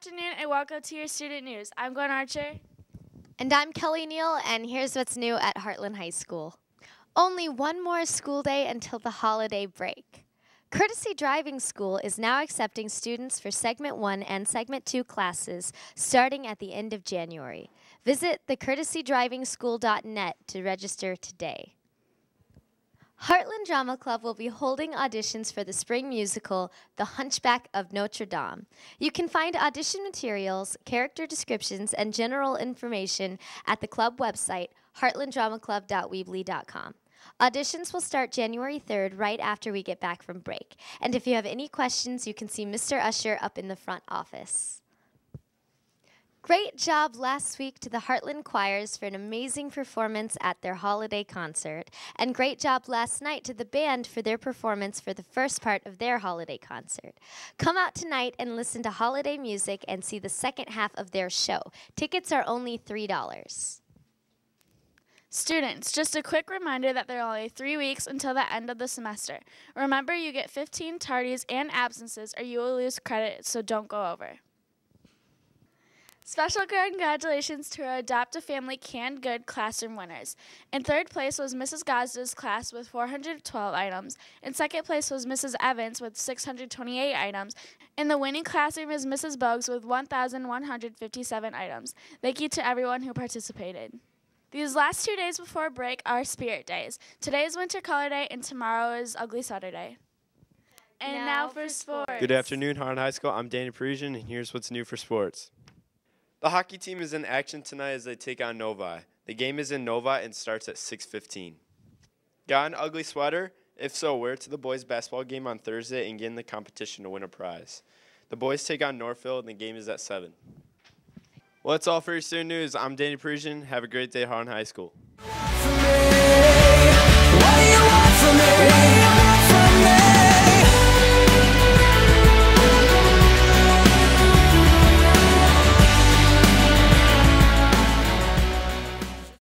afternoon and welcome to your student news. I'm Gwen Archer. And I'm Kelly Neal, and here's what's new at Hartland High School. Only one more school day until the holiday break. Courtesy Driving School is now accepting students for Segment 1 and Segment 2 classes starting at the end of January. Visit thecourtesydrivingschool.net to register today. Hartland Drama Club will be holding auditions for the spring musical, The Hunchback of Notre Dame. You can find audition materials, character descriptions, and general information at the club website, heartlanddramaclub.weebly.com. Auditions will start January 3rd, right after we get back from break. And if you have any questions, you can see Mr. Usher up in the front office. Great job last week to the Hartland Choirs for an amazing performance at their holiday concert. And great job last night to the band for their performance for the first part of their holiday concert. Come out tonight and listen to holiday music and see the second half of their show. Tickets are only $3. Students, just a quick reminder that there are only three weeks until the end of the semester. Remember, you get 15 tardies and absences, or you will lose credit, so don't go over. Special congratulations to our Adopt a Family Canned Good classroom winners. In third place was Mrs. Gazda's class with 412 items. In second place was Mrs. Evans with 628 items. And the winning classroom is Mrs. Bogues with 1,157 items. Thank you to everyone who participated. These last two days before break are Spirit Days. Today is Winter Color Day, and tomorrow is Ugly Saturday. And now, now for sports. Good afternoon, Hartland High School. I'm Danny Parisian, and here's what's new for sports. The hockey team is in action tonight as they take on Novi. The game is in Novi and starts at 6:15. Got an ugly sweater? If so, wear it to the boys' basketball game on Thursday and get in the competition to win a prize. The boys take on Northfield and the game is at 7. Well, that's all for your student news. I'm Danny Parisian. Have a great day Hartland High School.